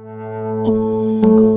音楽。